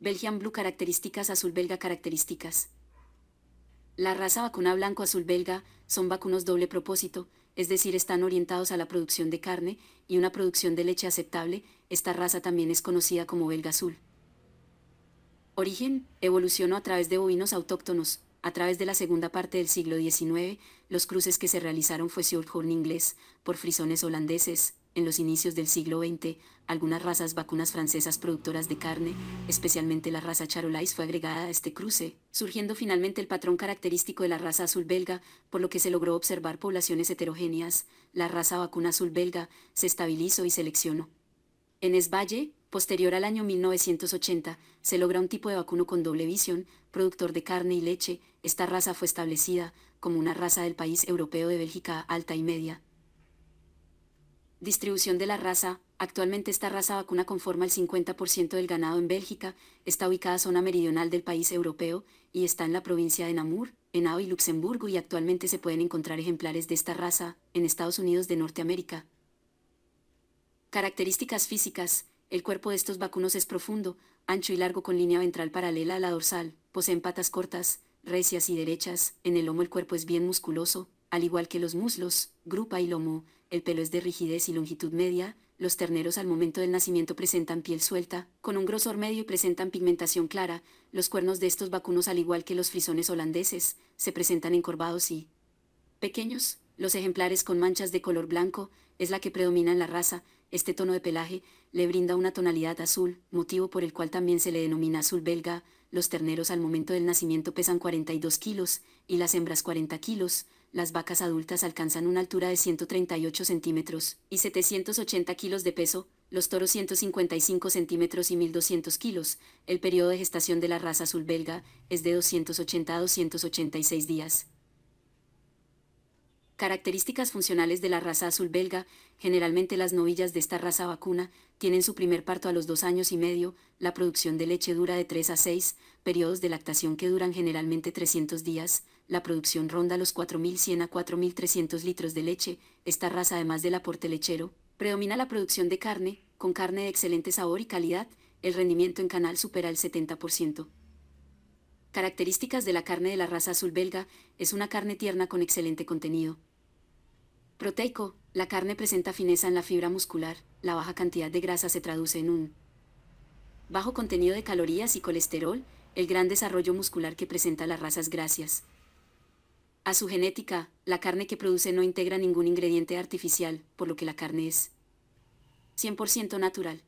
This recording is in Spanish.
Belgian Blue características azul belga características. La raza vacuna blanco-azul belga son vacunos doble propósito, es decir, están orientados a la producción de carne y una producción de leche aceptable, esta raza también es conocida como belga azul. Origen, evolucionó a través de bovinos autóctonos, a través de la segunda parte del siglo XIX, los cruces que se realizaron fue Horn inglés, por frisones holandeses, en los inicios del siglo XX, algunas razas vacunas francesas productoras de carne, especialmente la raza Charolais, fue agregada a este cruce, surgiendo finalmente el patrón característico de la raza azul belga, por lo que se logró observar poblaciones heterogéneas. La raza vacuna azul belga se estabilizó y seleccionó. En Esvalle, posterior al año 1980, se logra un tipo de vacuno con doble visión, productor de carne y leche. Esta raza fue establecida como una raza del país europeo de Bélgica alta y media, Distribución de la raza. Actualmente esta raza vacuna conforma el 50% del ganado en Bélgica, está ubicada zona meridional del país europeo y está en la provincia de Namur, Henao y Luxemburgo y actualmente se pueden encontrar ejemplares de esta raza en Estados Unidos de Norteamérica. Características físicas. El cuerpo de estos vacunos es profundo, ancho y largo con línea ventral paralela a la dorsal, poseen patas cortas, recias y derechas, en el lomo el cuerpo es bien musculoso, al igual que los muslos, grupa y lomo, el pelo es de rigidez y longitud media, los terneros al momento del nacimiento presentan piel suelta, con un grosor medio y presentan pigmentación clara, los cuernos de estos vacunos al igual que los frisones holandeses, se presentan encorvados y pequeños, los ejemplares con manchas de color blanco, es la que predomina en la raza, este tono de pelaje le brinda una tonalidad azul, motivo por el cual también se le denomina azul belga, los terneros al momento del nacimiento pesan 42 kilos, y las hembras 40 kilos, las vacas adultas alcanzan una altura de 138 centímetros y 780 kilos de peso, los toros 155 centímetros y 1200 kilos. El periodo de gestación de la raza azul belga es de 280 a 286 días. Características funcionales de la raza azul belga, generalmente las novillas de esta raza vacuna tienen su primer parto a los dos años y medio, la producción de leche dura de 3 a 6, periodos de lactación que duran generalmente 300 días, la producción ronda los 4.100 a 4.300 litros de leche, esta raza además del aporte lechero, predomina la producción de carne, con carne de excelente sabor y calidad, el rendimiento en canal supera el 70%. Características de la carne de la raza azul belga, es una carne tierna con excelente contenido. Proteico, la carne presenta fineza en la fibra muscular, la baja cantidad de grasa se traduce en un bajo contenido de calorías y colesterol, el gran desarrollo muscular que presenta las razas gracias. A su genética, la carne que produce no integra ningún ingrediente artificial, por lo que la carne es 100% natural.